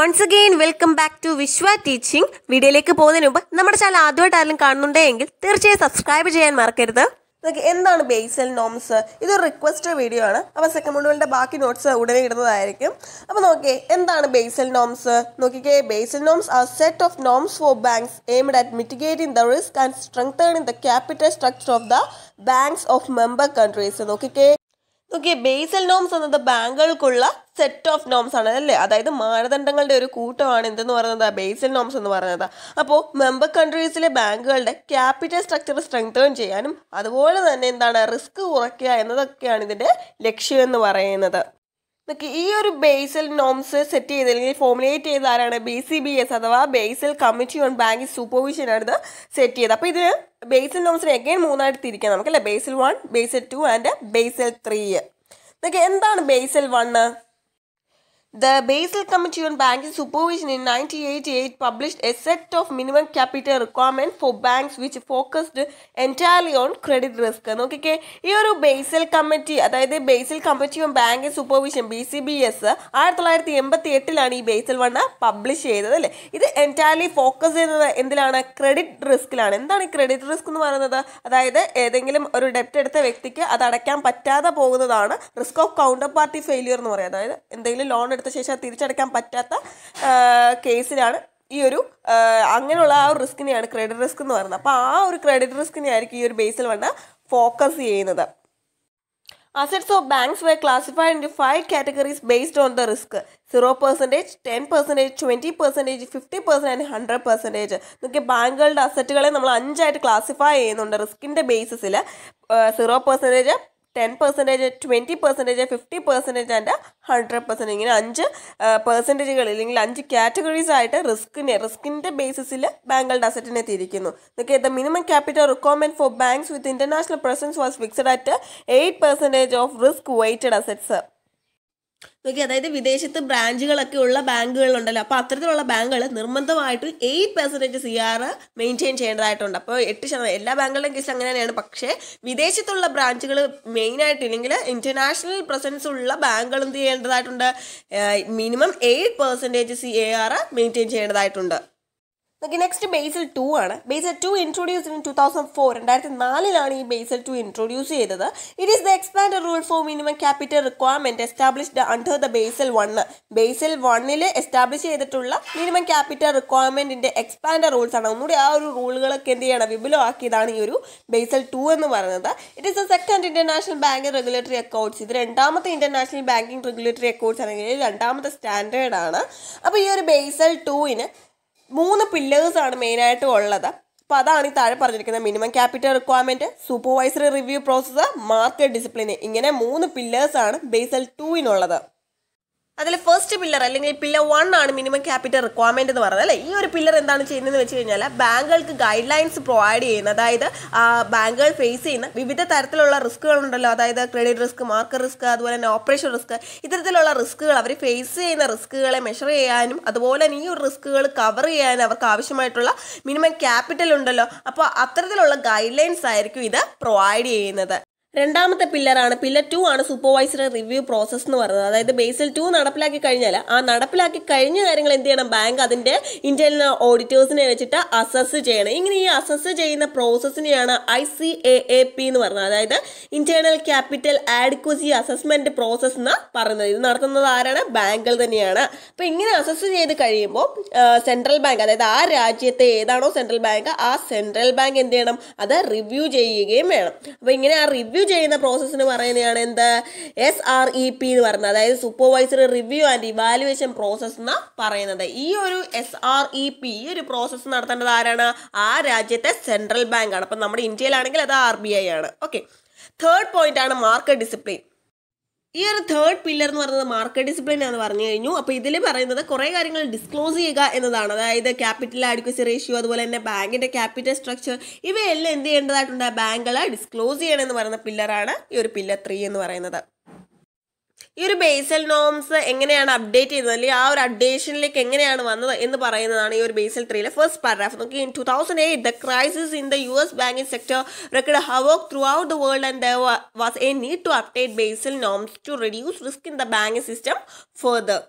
Once again welcome back to Vishwa teaching വീഡിയോയിലേക്ക് പോകുന്നതിന് മുമ്പ് നമ്മുടെ ചാനൽ ആദ്യമായിട്ട് ആരെങ്കിലും കാണുന്നുണ്ടെങ്കിൽ തീർച്ചയായും സബ്സ്ക്രൈബ് ചെയ്യാൻ മറക്കരുത്. എന്താണ് ബേസൽ നോംസ് ഇതൊരു റിക്വസ്റ്റ് വീഡിയോ ആണ്. അപ്പോൾ സെക്കൻഡ് മോഡുകളുടെ ബാക്കി നോട്ട്സ് ഉടനെ ഇടുന്നതായിരിക്കും. അപ്പോൾ നോക്കിയേ എന്താണ് ബേസൽ നോംസ് നോക്കിക്കേ Basel norms a set of norms for banks aimed at mitigating the risk and strengthening the capital structure of the banks of member countries നോക്കിക്കേ. നോക്കിയേ ബേസൽ നോംസ് എന്നത് ബാങ്കുകൾക്കുള്ള സെറ്റ് ഓഫ് നോംസ് ആണ് അല്ലേ അതായത് മാനദണ്ഡങ്ങളുടെ ഒരു കൂട്ടമാണ് എന്തെന്ന് പറയുന്നത്? ബേസിൽ നോംസ് എന്ന് പറയുന്നത്. അപ്പോൾ മെമ്പർ കൺട്രീസിലെ ബാങ്കുകളുടെ ക്യാപിറ്റൽ സ്ട്രക്ചർ സ്ട്രെങ്തേൺ ചെയ്യാനും അതുപോലെ തന്നെ എന്താണ് റിസ്ക് കുറയ്ക്കുക എന്നതൊക്കെയാണ് ഇതിന്റെ ലക്ഷ്യം എന്ന് പറയുന്നത്. നോക്കി ഈ ഒരു ബേസൽ നോംസ് സെറ്റ് ചെയ്ത് അല്ലെങ്കിൽ ഫോമുലേറ്റ് ചെയ്ത ആരാണ്? ബി സി ബി എസ് അഥവാ Basel committee on banking supervision ആണ് ഇത് സെറ്റ് ചെയ്തത്. അപ്പോൾ ഇത് ബേസൽ നോംസിനെ എഗൈൻ മൂന്നായിട്ട് തിരിക്കാം നമുക്കല്ലേ? Basel one Basel two and Basel three നോക്കി എന്താണ് Basel one The Basel Committee on Banking Supervision in 1988 published a set of minimum capital requirements for banks which focused entirely on credit risk. നോക്കിക്കേ ഈ ഒരു Basel committee അതായത് Basel committee on banking supervision B C B S ആയിരത്തി തൊള്ളായിരത്തി എൺപത്തി എട്ടിലാണ് ഈ basal വണ്ണ publish ചെയ്തത് അല്ലേ? ഇത് എന്റയർലി ഫോക്കസ് ചെയ്യുന്നത് എന്തിലാണ്? ക്രെഡിറ്റ് റിസ്കിലാണ് എന്താണ് ഈ ക്രെഡിറ്റ് റിസ്ക് എന്ന് പറയുന്നത്? അതായത് ഏതെങ്കിലും ഒരു ഡെപ്റ്റ് എടുത്ത വ്യക്തിക്ക് അത് അടയ്ക്കാൻ പറ്റാതെ പോകുന്നതാണ് risk of counter party failure എന്ന് പറയുന്നത്. അതായത് എന്തെങ്കിലും ലോൺ എടുത്ത ശേഷം തിരിച്ചടയ്ക്കാൻ പറ്റാത്ത കേസിലാണ് ഈ ഒരു അങ്ങനെയുള്ള ആ ഒരു റിസ്കിനെയാണ് ക്രെഡിറ്റ് റിസ്ക് എന്ന് പറയുന്നത്. അപ്പോൾ ആ ഒരു ക്രെഡിറ്റ് റിസ്കിനെ ആയിരിക്കും ഈ ഒരു ബേസിൽ വന്ന് ഫോക്കസ് ചെയ്യുന്നത്. Assets of banks were classified in five categories based on the risk zero percentage ten percentage twenty percentage fifty percent and hundred percentage നോക്കി ബാങ്കുകളുടെ അസറ്റുകളെ നമ്മൾ അഞ്ചായിട്ട് ക്ലാസിഫൈ ചെയ്യുന്നുണ്ട് റിസ്കിന്റെ ബേസിസിൽ zero percentage ten percentage twenty percentage fifty percentage and hundred percent ഇങ്ങനെ അഞ്ച് പെർസെന്റേജുകൾ അല്ലെങ്കിൽ അഞ്ച് കാറ്റഗറീസ് ആയിട്ട് റിസ്കിനെ റിസ്കിന്റെ ബേസിസിൽ ബാങ്കുകളുടെ അസറ്റിനെ തിരിക്കുന്നു. നോക്കിയ the minimum capital requirement for banks with international presence was fixed at eight percentage of risk weighted assets നോക്കി അതായത് വിദേശത്ത് ബ്രാഞ്ചുകളൊക്കെ ഉള്ള ബാങ്കുകളുണ്ടല്ലോ. അപ്പോൾ അത്തരത്തിലുള്ള ബാങ്കുകൾ നിർബന്ധമായിട്ടും eight percentage C R maintain ചെയ്യേണ്ടതായിട്ടുണ്ട്. അപ്പോൾ എട്ട് ശതമാനം എല്ലാ ബാങ്കുകളുടെയും കേസ് അങ്ങനെ തന്നെയാണ്. പക്ഷേ വിദേശത്തുള്ള ബ്രാഞ്ചുകൾ മെയിനായിട്ട് ഇല്ലെങ്കിൽ ഇന്റർനാഷണൽ പ്രസൻസ് ഉള്ള ബാങ്കുകൾ എന്ത് ചെയ്യേണ്ടതായിട്ടുണ്ട്? Minimum eight percentage C A R maintain ചെയ്യേണ്ടതായിട്ടുണ്ട്. ഓക്കെ നെക്സ്റ്റ് ബേസിൽ ടു ആണ്. Basel two introduce in two thousand four രണ്ടായിരത്തി നാലിലാണ് ഈ ബേസിൽ ടു ഇൻട്രൊഡ്യൂസ് ചെയ്തത്. It is the expand rule for minimum capital requirement established under the Basel one Basel വണ്ണിൽ establish ചെയ്തിട്ടുള്ള minimum capital റിക്വയർമെന്റിന്റെ expand rules ആണ്. ഒന്നുകൂടി ആ ഒരു റൂളുകളൊക്കെ എന്ത് ചെയ്യണം? വിപുലമാക്കിയതാണ് ഈ ഒരു ബേസിൽ ടു എന്ന് പറയുന്നത്. It is the second international banking regulatory accounts ഇത് രണ്ടാമത്തെ ഇന്റർനാഷണൽ ബാങ്കിങ് റെഗുലേറ്ററി അക്കൗണ്ട്സ് ആണെങ്കിൽ രണ്ടാമത്തെ സ്റ്റാൻഡേർഡ് ആണ്. അപ്പോൾ ഈ ഒരു ബേസൽ ടൂവിന് മൂന്ന് പില്ലേഴ്സ് ആണ് മെയിനായിട്ട് ഉള്ളത്. അപ്പോൾ അതാണ് ഈ താഴെ പറഞ്ഞിരിക്കുന്നത് minimum capital requirement supervisory review process market discipline ഇങ്ങനെ മൂന്ന് പില്ലേഴ്സ് ആണ് ബേസൽ ടൂവിനുള്ളത് അതിൽ ഫസ്റ്റ് പില്ലർ അല്ലെങ്കിൽ പില്ലർ വൺ ആണ് മിനിമം ക്യാപിറ്റൽ റിക്വയർമെന്റ് എന്ന് പറയുന്നത്. അല്ലേ? ഈ ഒരു പില്ലർ എന്താണ് ചെയ്യുന്നതെന്ന് വെച്ച് കഴിഞ്ഞാൽ ബാങ്കുകൾക്ക് ഗൈഡ് ലൈൻസ് പ്രൊവൈഡ് ചെയ്യുന്നത് അതായത് ബാങ്കുകൾ ഫേസ് ചെയ്യുന്ന വിവിധ തരത്തിലുള്ള റിസ്കുകൾ ഉണ്ടല്ലോ അതായത് ക്രെഡിറ്റ് റിസ്ക് മാർക്കറ്റ് റിസ്ക് അതുപോലെ തന്നെ ഓപ്പറേഷൻ റിസ്ക് ഇത്തരത്തിലുള്ള റിസ്കുകൾ അവർ ഫേസ് ചെയ്യുന്ന റിസ്കുകളെ മെഷർ ചെയ്യാനും അതുപോലെ തന്നെ ഈ ഒരു റിസ്കുകൾ കവർ ചെയ്യാനും അവർക്ക് ആവശ്യമായിട്ടുള്ള മിനിമം ക്യാപിറ്റൽ ഉണ്ടല്ലോ. അപ്പോൾ അത്തരത്തിലുള്ള ഗൈഡ് ലൈൻസ് ആയിരിക്കും ഇത് പ്രൊവൈഡ് ചെയ്യുന്നത്. രണ്ടാമത്തെ പില്ലറാണ്. പില്ലർ ടു ആണ് സൂപ്പർവൈസറി റിവ്യൂ പ്രോസസ്സ് എന്ന് പറയുന്നത്. അതായത് ബേസിൽ ടു നടപ്പിലാക്കി കഴിഞ്ഞാൽ ആ നടപ്പിലാക്കി കഴിഞ്ഞ കാര്യങ്ങൾ എന്ത് ചെയ്യണം? ബാങ്ക് അതിന്റെ ഇന്റേണൽ ഓഡിറ്റേഴ്സിനെ വെച്ചിട്ട് അസസ് ചെയ്യണം. ഇങ്ങനെ ഈ അസസ് ചെയ്യുന്ന പ്രോസസ്സിനെയാണ് I C A A P എന്ന് പറയുന്നത്. അതായത് internal capital adequacy assessment process എന്ന് പറയുന്നത്. ഇത് നടത്തുന്നത് ആരാണ്? ബാങ്കുകൾ തന്നെയാണ്. അപ്പോൾ ഇങ്ങനെ അസസ് ചെയ്ത് കഴിയുമ്പോൾ സെൻട്രൽ ബാങ്ക് അതായത് ആ രാജ്യത്തെ ഏതാണോ സെൻട്രൽ ബാങ്ക് ആ സെൻട്രൽ ബാങ്ക് എന്ത് ചെയ്യണം? അത് റിവ്യൂ ചെയ്യുകയും വേണം. അപ്പോൾ ഇങ്ങനെ ആ റിവ്യൂ ചെയ്യുന്ന പ്രോസസ്സിന് പറയുന്നതാണ് എന്ത്? എസ് ആർ ഇ പി എന്ന് പറയുന്നത്. അതായത് supervisory review and evaluation process എന്ന് പറയുന്നത്. ഈ ഒരു എസ് ആർ ഇ പി ഈ ഒരു പ്രോസസ്സ് നടത്തേണ്ടത് ആരാണ്? ആ രാജ്യത്തെ സെൻട്രൽ ബാങ്ക് ആണ്. അപ്പം നമ്മുടെ ഇന്ത്യയിലാണെങ്കിൽ അത് ആർ ബി ഐ ആണ്. ഓക്കെ തേർഡ് പോയിന്റ് ആണ് മാർക്കറ്റ് ഡിസിപ്ലിൻ ഈ ഒരു തേർഡ് പില്ലർ എന്ന് പറയുന്നത് മാർക്കറ്റ് ഡിസിപ്ലിൻ എന്ന് പറഞ്ഞു കഴിഞ്ഞു. അപ്പോൾ ഇതിൽ പറയുന്നത് കുറേ കാര്യങ്ങൾ ഡിസ്ക്ലോസ് ചെയ്യുക എന്നതാണ്. അതായത് ക്യാപിറ്റൽ ആഡിക്വസി റേഷ്യോ അതുപോലെ തന്നെ ബാങ്കിന്റെ ക്യാപിറ്റൽ സ്ട്രക്ചർ ഇവയെല്ലാം എന്ത് ചെയ്യേണ്ടതായിട്ടുണ്ട്? ബാങ്കുകൾ ഡിസ്ക്ലോസ് ചെയ്യണമെന്ന് പറയുന്ന പില്ലറാണ് ഈ ഒരു പില്ലർ ത്രീ എന്ന് പറയുന്നത്. ഈ ഒരു ബേസൽ നോംസ് എങ്ങനെയാണ് അപ്ഡേറ്റ് ചെയ്തത് അല്ലെങ്കിൽ ആ ഒരു അപ്ഡേഷനിലേക്ക് എങ്ങനെയാണ് വന്നത് എന്ന് പറയുന്നതാണ് ഈ ഒരു ബേസൽ ത്രീയിലെ ഫസ്റ്റ് പാരാഗ്രാഫ് നോക്കി in two thousand eight the crisis in the U S banking sector wrecked havoc throughout the world and the was a need to update Basel norms to reduce risk in the banking system further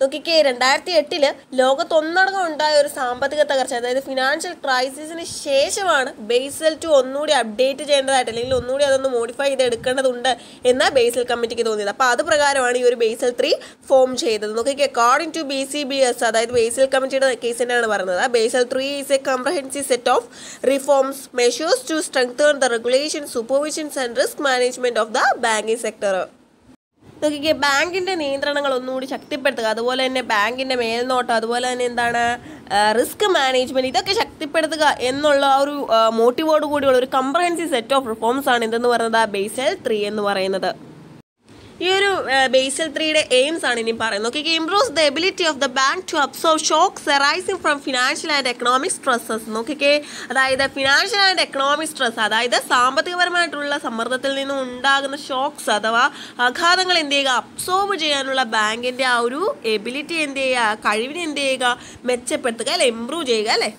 നോക്കിക്കേ രണ്ടായിരത്തി എട്ടിൽ ലോകത്ത് ഒന്നടങ്കം ഉണ്ടായ ഒരു സാമ്പത്തിക തകർച്ച അതായത് ഫിനാൻഷ്യൽ ക്രൈസിസിന് ശേഷമാണ് ബേസൽ ടു ഒന്നുകൂടി അപ്ഡേറ്റ് ചെയ്യേണ്ടതായിട്ട് അല്ലെങ്കിൽ ഒന്നുകൂടി അതൊന്ന് മോഡിഫൈ ചെയ്ത് എടുക്കേണ്ടതുണ്ട് എന്ന് ബേസൽ കമ്മിറ്റിക്ക് തോന്നിയത്. അപ്പോൾ അത് പ്രകാരമാണ് ഈ ഒരു ബേസൽ ത്രീ ഫോം ചെയ്തത്. നോക്കിക്കേ according to B C B S അതായത് ബേസൽ കമ്മിറ്റിയുടെ കേസ് തന്നെയാണ് പറയുന്നത്. Basel three is a comprehensive set of reforms measures to strengthen the regulation supervisions and risk management of the banking sector നോക്കിക്കേ ബാങ്കിന്റെ നിയന്ത്രണങ്ങൾ ഒന്നുകൂടി ശക്തിപ്പെടുത്തുക. അതുപോലെ തന്നെ ബാങ്കിന്റെ മേൽനോട്ടം അതുപോലെ തന്നെ എന്താണ് റിസ്ക് മാനേജ്മെന്റ് ഇതൊക്കെ ശക്തിപ്പെടുത്തുക എന്നുള്ള ആ ഒരു മോട്ടീവോട് കൂടിയുള്ള ഒരു കംപ്രഹെൻസീവ് സെറ്റ് ഓഫ് റിഫോംസ് ആണ് എന്തെന്ന് പറയുന്നത്? ബേസൽ ത്രീ എന്ന് പറയുന്നത്. ഈ ഒരു ബേസൽ ത്രീയുടെ എയിംസ് ആണ് ഇനി പറയുന്നത്. Okay improves the ability of the bank to absorb shocks arising from financial and economic stresses നോക്കിക്കേ അതായത് ഫിനാൻഷ്യൽ ആൻഡ് എക്കണോമിക് സ്ട്രെസ് അതായത് സാമ്പത്തികപരമായിട്ടുള്ള സമ്മർദ്ദത്തിൽ നിന്നും ഉണ്ടാകുന്ന ഷോക്സ് അഥവാ ആഘാതങ്ങൾ എന്ത് ചെയ്യുക? അബ്സോർവ് ചെയ്യാനുള്ള ബാങ്കിന്റെ ആ ഒരു എബിലിറ്റി എന്ത് ചെയ്യുക? കഴിവിനെ എന്ത് ചെയ്യുക? മെച്ചപ്പെടുത്തുക അല്ലെ? ഇംപ്രൂവ് ചെയ്യുക അല്ലേ?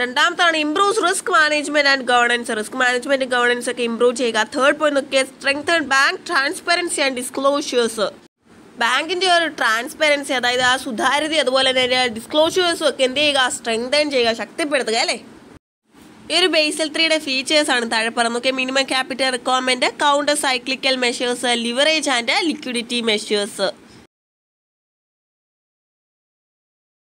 രണ്ടാമത്താണ് improves risk management and governance risk management governance ഒക്കെ ഇംപ്രൂവ് ചെയ്യുക. Third point Nokia strengthen bank transparency and disclosures ബാങ്കിന്റെ ഒരു ട്രാൻസ്പെറൻസി അതായത് ആ സുതാര്യത അതുപോലെ തന്നെ ഡിസ്ക്ലോഷേഴ്സും ഒക്കെ എന്ത് ചെയ്യുക? സ്ട്രെങ്തൻ ചെയ്യുക ശക്തിപ്പെടുത്തുക അല്ലേ? ഈ ഒരു ബേസൽ ത്രീയുടെ ഫീച്ചേഴ്സ് ആണ് താഴെ നോക്കിയാൽ minimum capital requirement counter cyclical measures leverage and liquidity measures